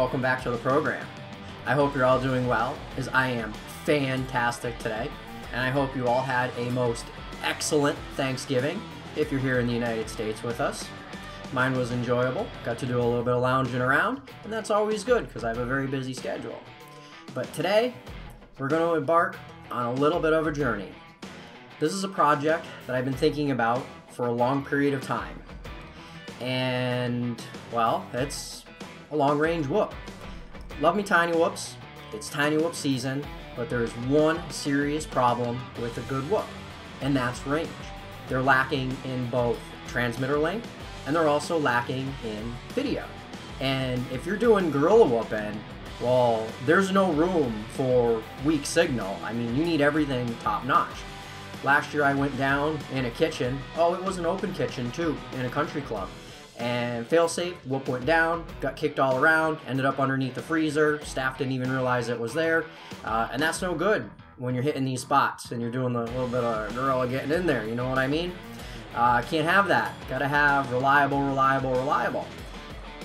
welcome back to the program. I hope you're all doing well, as I am fantastic today, and I hope you all had a most excellent Thanksgiving if you're here in the United States with us. Mine was enjoyable, got to do a little bit of lounging around, and that's always good because I have a very busy schedule. But today, we're going to embark on a little bit of a journey. This is a project that I've been thinking about for a long period of time. And, well, it's a long range whoop. Love me tiny whoops. It's tiny whoop season, but there's one serious problem with a good whoop, and that's range. They're lacking in both transmitter length and they're also lacking in video. And if you're doing guerrilla whooping, well, there's no room for weak signal. I mean, you need everything top notch. Last year I went down in a kitchen. Oh, it was an open kitchen too, in a country club and failsafe, whoop went down, got kicked all around, ended up underneath the freezer. Staff didn't even realize it was there, uh, and that's no good when you're hitting these spots and you're doing the little bit of guerrilla getting in there. You know what I mean? Uh, can't have that. Gotta have reliable, reliable, reliable.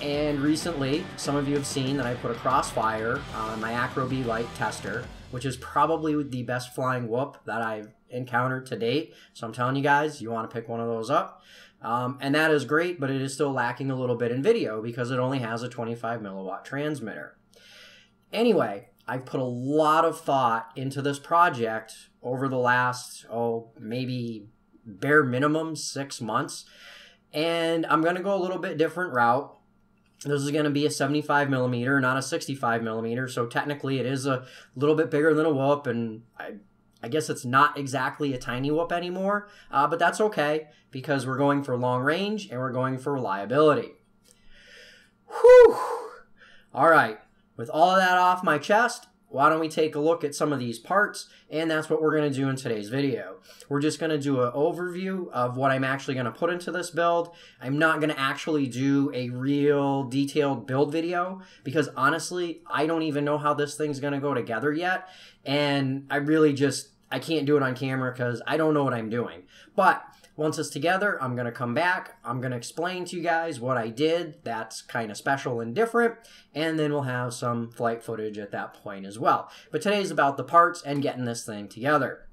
And recently, some of you have seen that I put a crossfire on my AcroBee Lite tester, which is probably the best flying whoop that I've encountered to date. So I'm telling you guys, you want to pick one of those up. Um, and that is great, but it is still lacking a little bit in video because it only has a 25 milliwatt transmitter. Anyway, I've put a lot of thought into this project over the last, oh, maybe bare minimum six months. And I'm going to go a little bit different route. This is going to be a 75 millimeter, not a 65 millimeter. So technically, it is a little bit bigger than a whoop, and I I guess it's not exactly a tiny whoop anymore, uh, but that's okay because we're going for long range and we're going for reliability. Whew! All right, with all of that off my chest, why don't we take a look at some of these parts and that's what we're going to do in today's video we're just going to do an overview of what i'm actually going to put into this build i'm not going to actually do a real detailed build video because honestly i don't even know how this thing's going to go together yet and i really just i can't do it on camera because i don't know what i'm doing but once it's together, I'm going to come back. I'm going to explain to you guys what I did that's kind of special and different, and then we'll have some flight footage at that point as well. But today's about the parts and getting this thing together.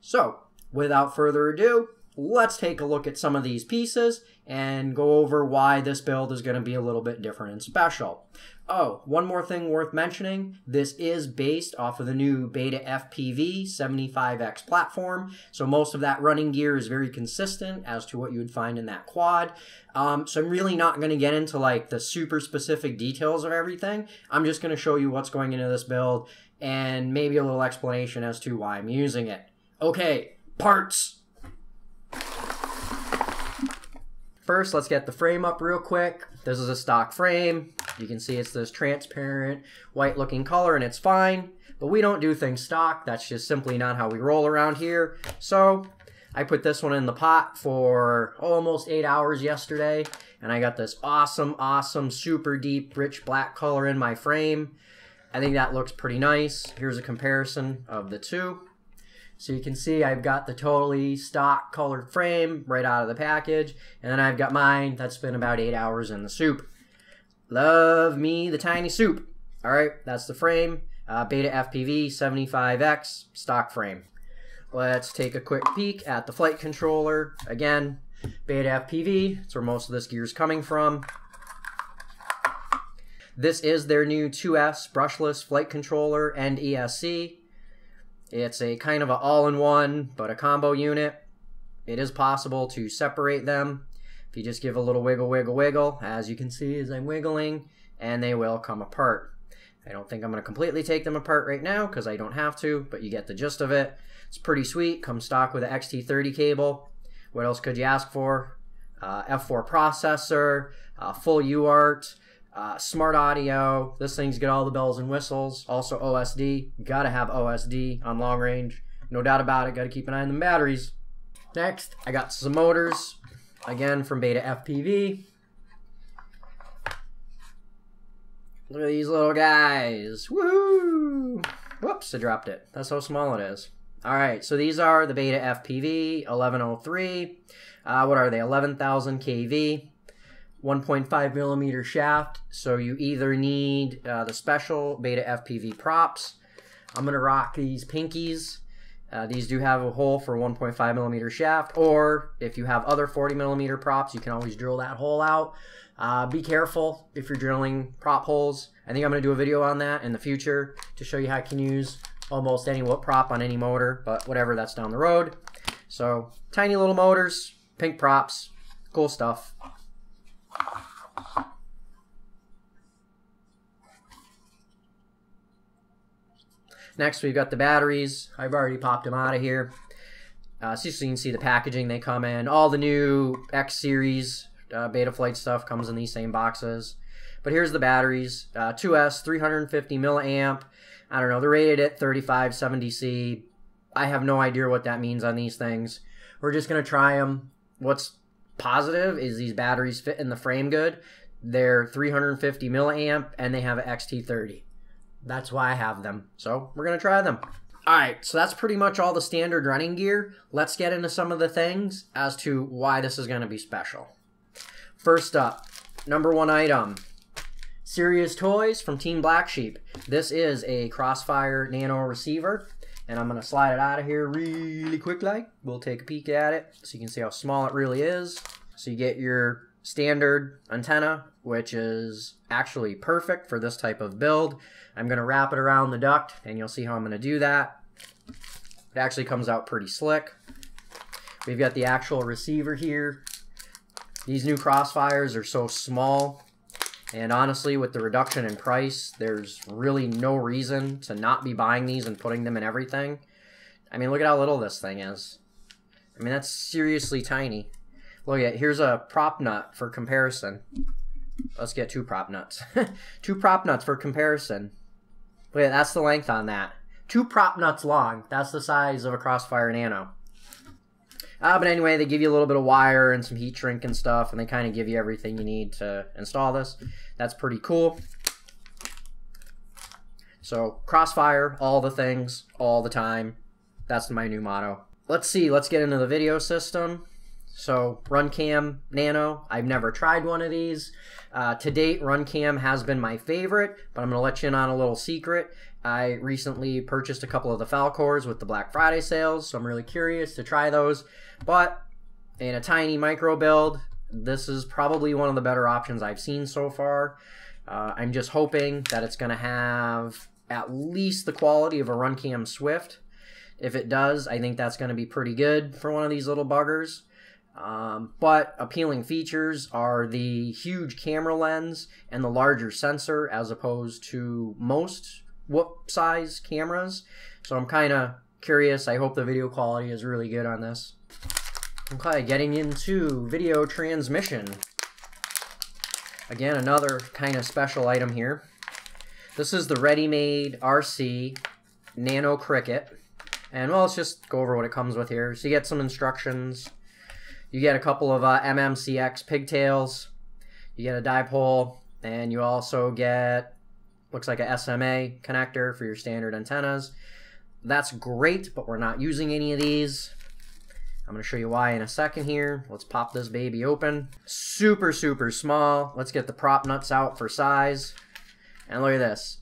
So, without further ado, let's take a look at some of these pieces and go over why this build is going to be a little bit different and special. Oh, one more thing worth mentioning. This is based off of the new Beta FPV 75X platform. So most of that running gear is very consistent as to what you would find in that quad. Um, so I'm really not going to get into like the super specific details of everything. I'm just going to show you what's going into this build and maybe a little explanation as to why I'm using it. Okay, parts. First, let's get the frame up real quick. This is a stock frame. You can see it's this transparent white looking color and it's fine, but we don't do things stock. That's just simply not how we roll around here. So I put this one in the pot for almost eight hours yesterday and I got this awesome, awesome, super deep, rich black color in my frame. I think that looks pretty nice. Here's a comparison of the two. So you can see I've got the totally stock colored frame right out of the package. And then I've got mine that's been about eight hours in the soup. Love me the tiny soup. All right, that's the frame. Uh, Beta FPV 75X stock frame. Let's take a quick peek at the flight controller. Again, Beta FPV, that's where most of this gear is coming from. This is their new 2S brushless flight controller and ESC. It's a kind of an all-in-one, but a combo unit. It is possible to separate them if you just give a little wiggle, wiggle, wiggle, as you can see as I'm wiggling, and they will come apart. I don't think I'm going to completely take them apart right now because I don't have to, but you get the gist of it. It's pretty sweet. Comes stock with an XT30 cable. What else could you ask for? Uh, F4 processor, uh, full UART, uh, smart audio. This thing's got all the bells and whistles. Also OSD. Gotta have OSD on long range. No doubt about it. Gotta keep an eye on the batteries. Next, I got some motors. Again, from Beta FPV. Look at these little guys. Woo! Whoops, I dropped it. That's how small it is. Alright, so these are the Beta FPV 1103. Uh, what are they? 11,000 kV. 1.5 millimeter shaft. So you either need uh, the special Beta FPV props. I'm gonna rock these pinkies. Uh, these do have a hole for 1.5 millimeter shaft, or if you have other 40 millimeter props, you can always drill that hole out. Uh, be careful if you're drilling prop holes. I think I'm going to do a video on that in the future to show you how you can use almost any prop on any motor, but whatever, that's down the road. So, tiny little motors, pink props, cool stuff. Next, we've got the batteries. I've already popped them out of here. Uh, so you can see the packaging they come in. All the new X series uh, Betaflight stuff comes in these same boxes. But here's the batteries. Uh, 2S, 350 milliamp. I don't know. They're rated at 3570C. I have no idea what that means on these things. We're just going to try them. What's positive is these batteries fit in the frame good. They're 350 milliamp and they have an XT30. That's why I have them. So we're going to try them. All right, so that's pretty much all the standard running gear. Let's get into some of the things as to why this is going to be special. First up, number one item, Serious Toys from Team Black Sheep. This is a Crossfire Nano receiver, and I'm going to slide it out of here really quick like. We'll take a peek at it so you can see how small it really is. So you get your standard antenna, which is actually perfect for this type of build. I'm going to wrap it around the duct, and you'll see how I'm going to do that. It actually comes out pretty slick. We've got the actual receiver here. These new Crossfires are so small, and honestly, with the reduction in price, there's really no reason to not be buying these and putting them in everything. I mean, look at how little this thing is. I mean, that's seriously tiny. Look at here's a prop nut for comparison. Let's get two prop nuts. two prop nuts for comparison. Look at that's the length on that. Two prop nuts long. That's the size of a Crossfire Nano. Uh, but anyway, they give you a little bit of wire and some heat shrink and stuff, and they kind of give you everything you need to install this. That's pretty cool. So, Crossfire, all the things, all the time. That's my new motto. Let's see, let's get into the video system. So RunCam Nano, I've never tried one of these. Uh, to date, RunCam has been my favorite, but I'm going to let you in on a little secret. I recently purchased a couple of the Falkors with the Black Friday sales, so I'm really curious to try those. But in a tiny micro build, this is probably one of the better options I've seen so far. Uh, I'm just hoping that it's going to have at least the quality of a RunCam Swift. If it does, I think that's going to be pretty good for one of these little buggers. Um, but appealing features are the huge camera lens and the larger sensor as opposed to most whoop size cameras. So I'm kind of curious. I hope the video quality is really good on this. Okay, getting into video transmission. Again, another kind of special item here. This is the ready-made RC Nano Cricket. And well, let's just go over what it comes with here. So you get some instructions, you get a couple of uh, MMCX pigtails. You get a dipole, and you also get looks like a SMA connector for your standard antennas. That's great, but we're not using any of these. I'm going to show you why in a second here. Let's pop this baby open. Super, super small. Let's get the prop nuts out for size. And look at this.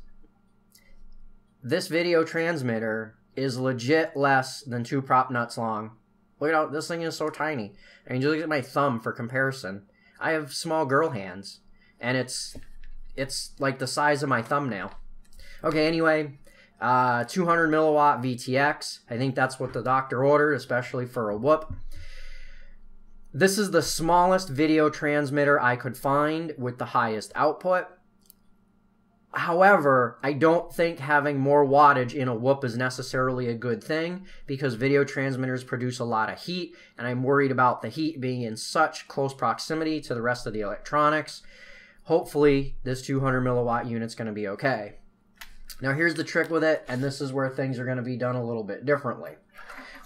This video transmitter is legit less than two prop nuts long. Look at how this thing is so tiny. I mean, just look at my thumb for comparison. I have small girl hands, and it's it's like the size of my thumbnail. Okay, anyway, uh, 200 milliwatt VTX. I think that's what the doctor ordered, especially for a whoop. This is the smallest video transmitter I could find with the highest output. However, I don't think having more wattage in a whoop is necessarily a good thing because video transmitters produce a lot of heat, and I'm worried about the heat being in such close proximity to the rest of the electronics. Hopefully, this 200 milliwatt unit's going to be okay. Now, here's the trick with it, and this is where things are going to be done a little bit differently.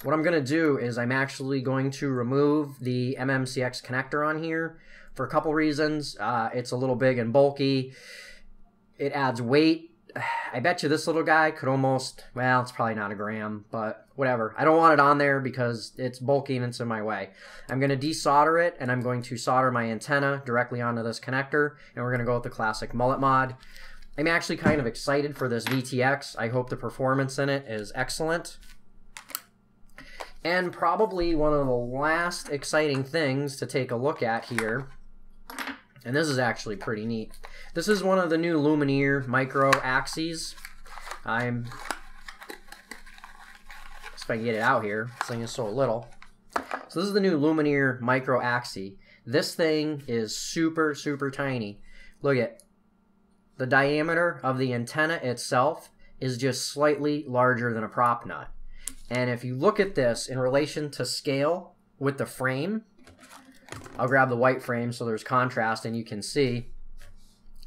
What I'm going to do is I'm actually going to remove the MMCX connector on here for a couple reasons. Uh, it's a little big and bulky it adds weight I bet you this little guy could almost, well, it's probably not a gram, but whatever. I don't want it on there because it's bulky and it's in my way. I'm going to desolder it and I'm going to solder my antenna directly onto this connector and we're going to go with the classic mullet mod. I'm actually kind of excited for this VTX. I hope the performance in it is excellent. And probably one of the last exciting things to take a look at here, and this is actually pretty neat. This is one of the new Lumenier micro axes. I'm, if I can get it out here, this thing is so little. So this is the new Lumenier micro axis. This thing is super, super tiny. Look at the diameter of the antenna itself is just slightly larger than a prop nut. And if you look at this in relation to scale with the frame, I'll grab the white frame so there's contrast and you can see.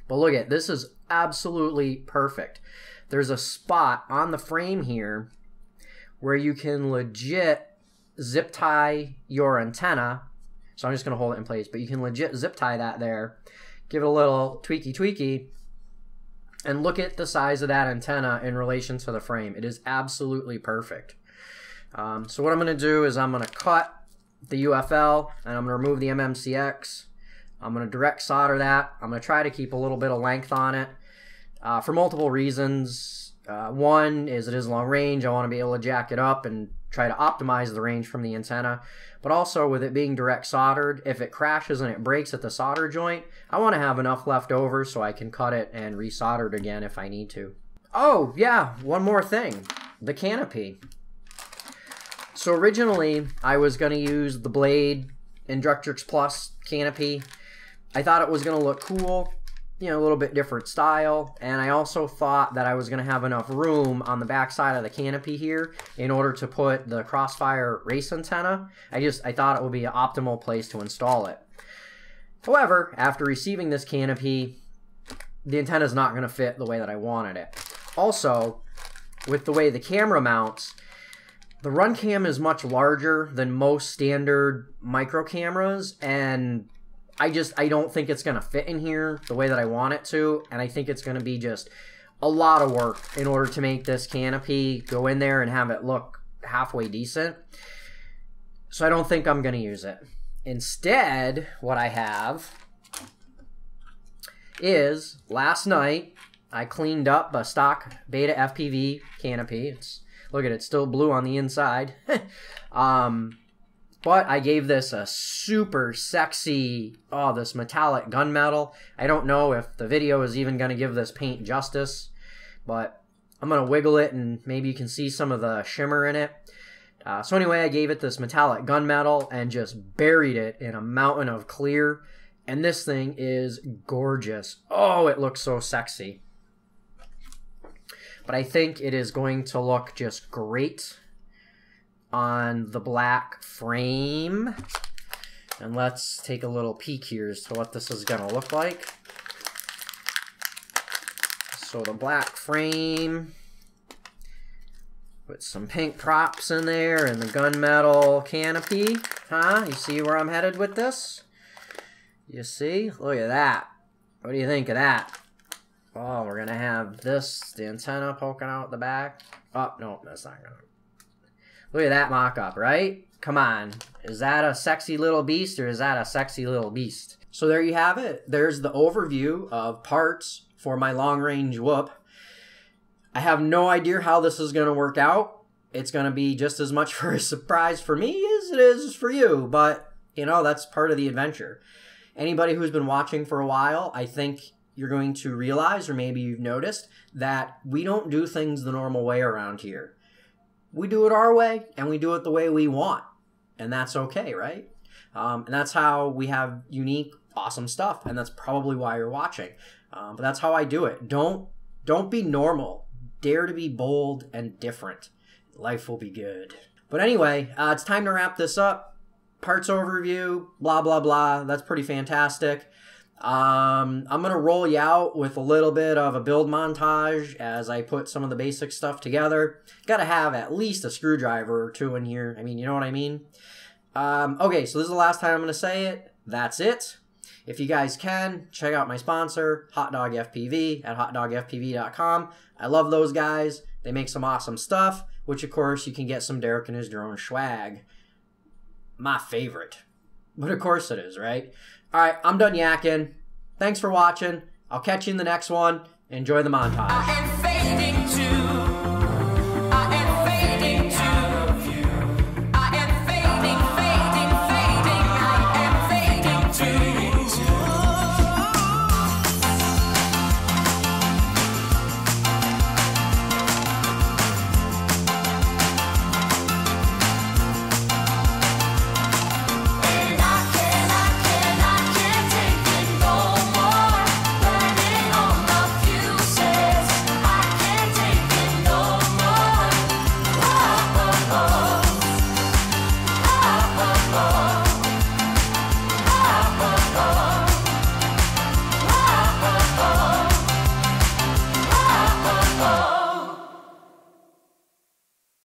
But look at this is absolutely perfect. There's a spot on the frame here where you can legit zip tie your antenna. So I'm just going to hold it in place, but you can legit zip tie that there. Give it a little tweaky tweaky and look at the size of that antenna in relation to the frame. It is absolutely perfect. Um, so what I'm going to do is I'm going to cut the UFL and I'm going to remove the MMCX. I'm going to direct solder that. I'm going to try to keep a little bit of length on it uh, for multiple reasons. Uh, one is it is long range. I want to be able to jack it up and try to optimize the range from the antenna. But also with it being direct soldered, if it crashes and it breaks at the solder joint, I want to have enough left over so I can cut it and resolder it again if I need to. Oh, yeah, one more thing. The canopy. So originally, I was going to use the Blade Inductrix Plus canopy. I thought it was going to look cool, you know, a little bit different style, and I also thought that I was going to have enough room on the back side of the canopy here in order to put the Crossfire race antenna. I just, I thought it would be an optimal place to install it. However, after receiving this canopy, the antenna is not going to fit the way that I wanted it. Also, with the way the camera mounts, the Runcam is much larger than most standard micro cameras, and I just I don't think it's gonna fit in here the way that I want it to, and I think it's gonna be just a lot of work in order to make this canopy go in there and have it look halfway decent. So I don't think I'm gonna use it. Instead, what I have is last night I cleaned up a stock Beta FPV canopy. It's Look at it, still blue on the inside. um, but I gave this a super sexy, oh, this metallic gunmetal. I don't know if the video is even going to give this paint justice, but I'm going to wiggle it and maybe you can see some of the shimmer in it. Uh, so anyway, I gave it this metallic gunmetal and just buried it in a mountain of clear. And this thing is gorgeous. Oh, it looks so sexy. But I think it is going to look just great on the black frame. And let's take a little peek here as to what this is going to look like. So the black frame with some pink props in there and the gunmetal canopy. Huh? You see where I'm headed with this? You see? Look at that. What do you think of that? Oh, we're gonna have this, the antenna poking out the back. Oh, no, that's not gonna. Look at that mock-up, right? Come on. Is that a sexy little beast or is that a sexy little beast? So there you have it. There's the overview of parts for my long-range whoop. I have no idea how this is to work out. It's to be just as much for a surprise for me as it is for you, but you know, that's part of the adventure. Anybody who's been watching for a while, I think you're going to realize, or maybe you've noticed, that we don't do things the normal way around here. We do it our way, and we do it the way we want. And that's okay, right? Um, and that's how we have unique, awesome stuff. And that's probably why you're watching. Um, but that's how I do it. Don't don't be normal. Dare to be bold and different. Life will be good. But anyway, uh, it's time to wrap this up. Parts overview, blah blah blah. That's pretty fantastic. Um, I'm going to roll you out with a little bit of a build montage as I put some of the basic stuff together. Got to have at least a screwdriver or two in here. I mean, you know what I mean? Um, okay, so this is the last time I'm going to say it. That's it. If you guys can, check out my sponsor, Hot Dog FPV at hotdogfpv.com. I love those guys. They make some awesome stuff, which of course you can get some Derek and his drone swag. My favorite. But of course it is, right? All right, I'm done yakking. Thanks for watching. I'll catch you in the next one. Enjoy the montage. Uh,